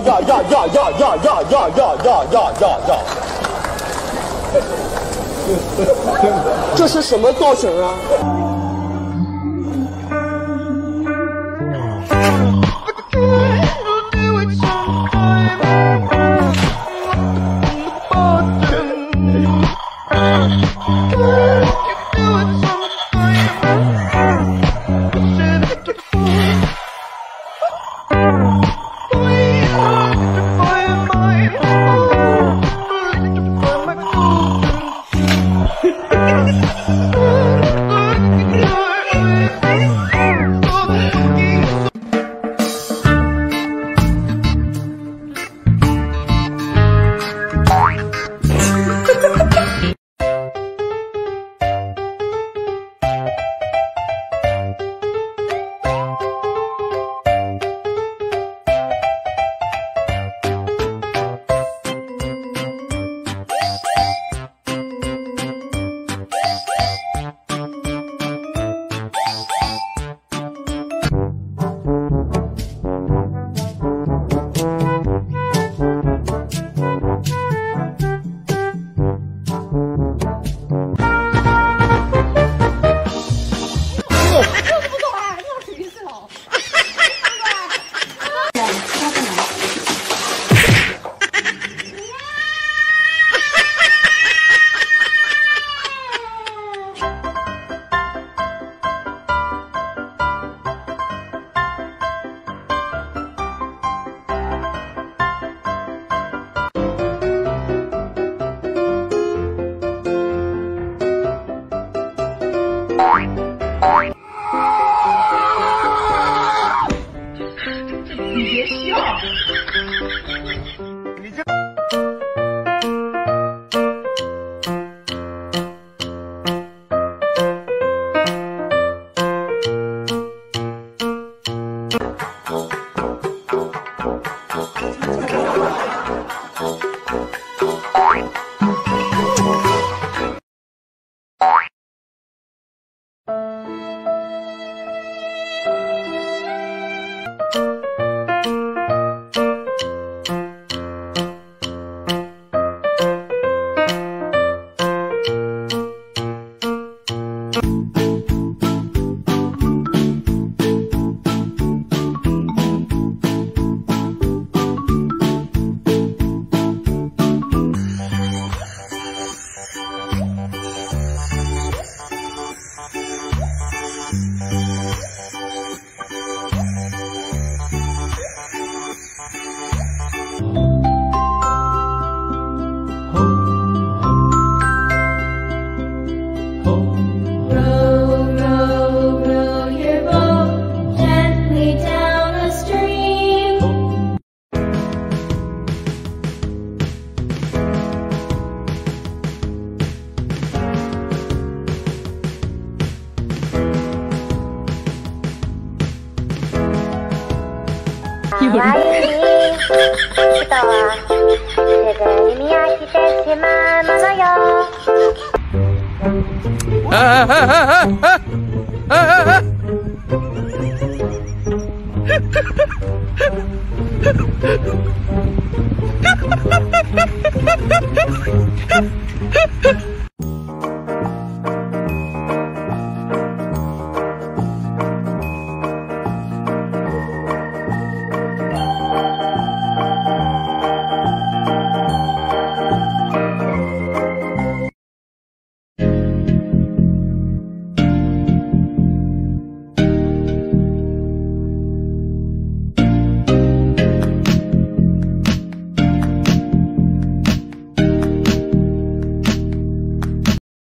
呀呀呀呀呀呀呀呀呀呀呀呀！这是什么造型啊？可愛い人はすぐに飽きてしまうものよああああああああああ